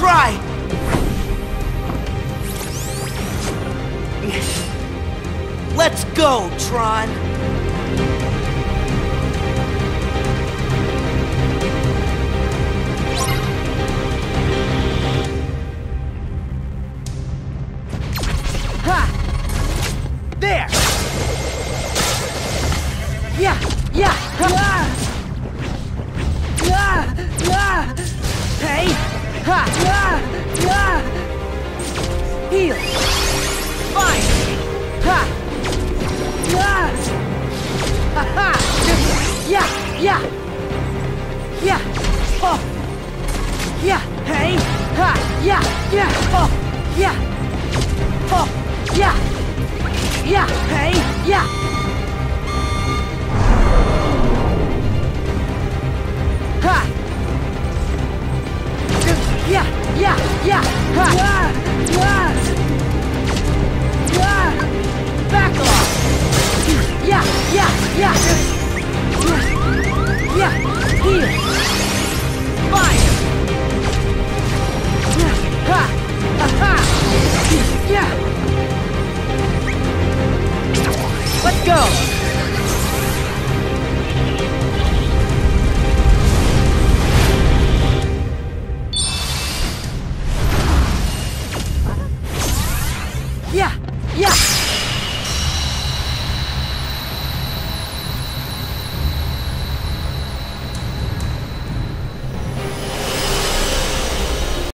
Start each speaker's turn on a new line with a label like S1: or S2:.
S1: try! Let's go, Tron! Seal! Fine! Ha! Yes. Ha ha! Yeah! Yeah! Yeah! Oh! Yeah! Hey! Ha! Yeah! Yeah! Oh! Yeah! Oh! Yeah! Yeah! Hey! Yeah! Ha! Yeah! Yeah! Yeah! Ha! Ah! go!